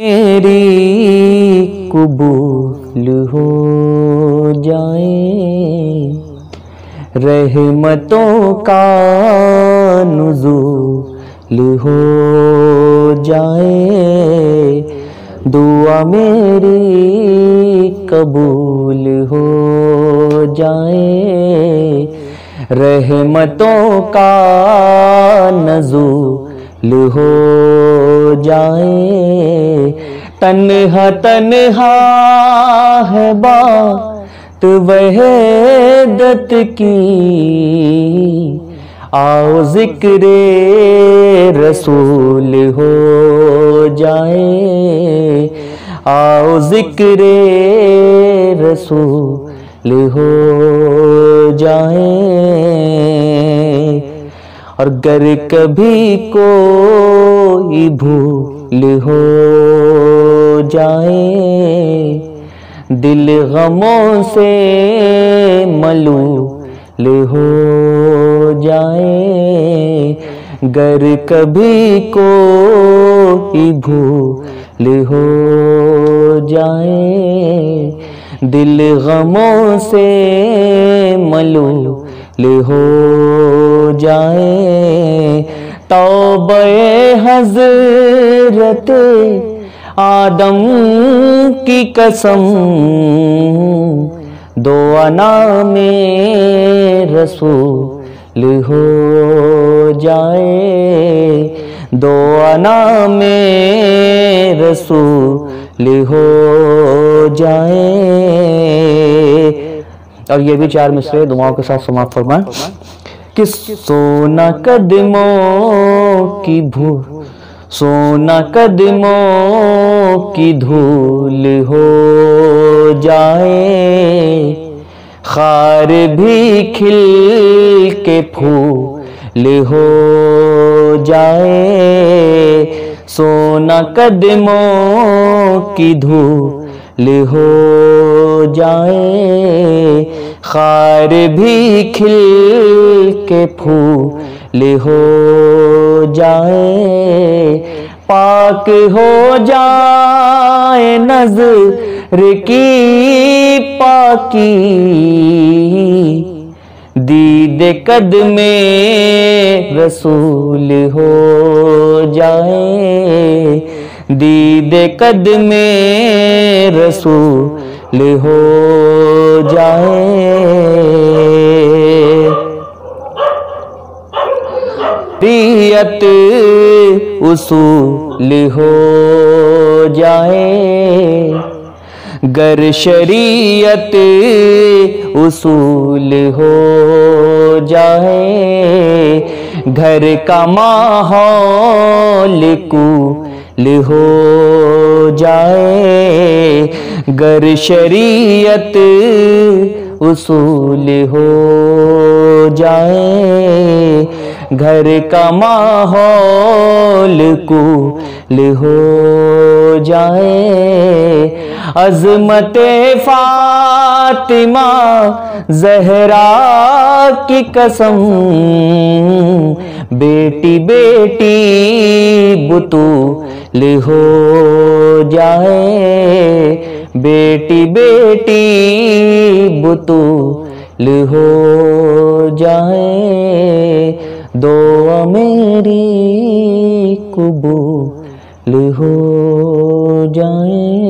मेरी कबूल हो जाए। रहमतों का नुजूल हो जाए। दुआ मेरी कबूल हो जाए। रहमतों का नजूल हो जाए। तन्हा तन्हा है बात वहदत की। आओ ज़िक्र रसूल हो जाए। आओ ज़िक्र रसूल हो जाए। और गर कभी कोई भूल हो जाए। दिल गमों से मलूल हो जाए। गर कभी कोई भूल हो जाए। दिल गमों से मलूल हो जाए। तौबे हज़रत आदम की कसम दो अना में रसूल हो जाए। दो अना में रसूल हो जाए। और ये भी चार मिसरे दुआओं के साथ समाप्त फरमाएँ। कि सोना कदमों की भू सोना कदमों की धूल हो जाए। खार भी खिल के फूल हो जाए। सोना कदमों की धूल हो जाए। खार भी खिल के फूल हो जाए, पाक हो जाए नज़र की पाकी। दीद कद में रसूल हो जाए, दीद कद में रसूल हो जाए। रियत उसूल हो जाए। गर शरीयत उसूल हो जाए। घर का माहौल कूल हो जाए। गर शरीयत उसूल हो जाए। घर का माहौल कूल हो जाए। अजमत फातिमा जहरा की कसम। बेटी बेटी, बुतूल हो जाए। बेटी बेटी, बुतूल हो जाए। दो मेरी कबूल हो जाए।